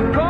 the goal.